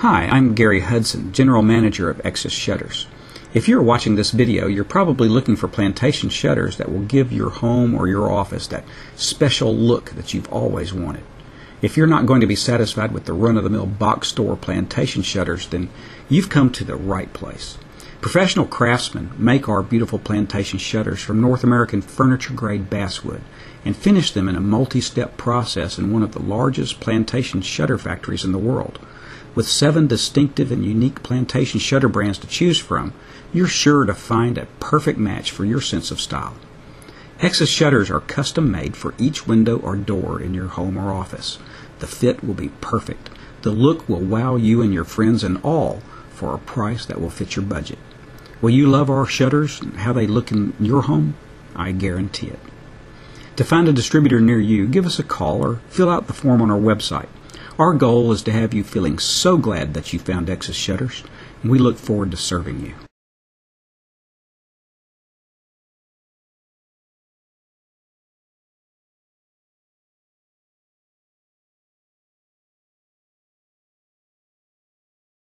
Hi, I'm Gary Hudson, General Manager of Exus Shutters. If you're watching this video, you're probably looking for plantation shutters that will give your home or your office that special look that you've always wanted. If you're not going to be satisfied with the run-of-the-mill box store plantation shutters, then you've come to the right place. Professional craftsmen make our beautiful plantation shutters from North American furniture grade basswood and finish them in a multi step process in one of the largest plantation shutter factories in the world. With seven distinctive and unique plantation shutter brands to choose from, you're sure to find a perfect match for your sense of style. Exus shutters are custom made for each window or door in your home or office. The fit will be perfect. The look will wow you and your friends and all for a price that will fit your budget. Will you love our shutters and how they look in your home? I guarantee it. To find a distributor near you, give us a call or fill out the form on our website. Our goal is to have you feeling so glad that you found Exus Shutters, and we look forward to serving you.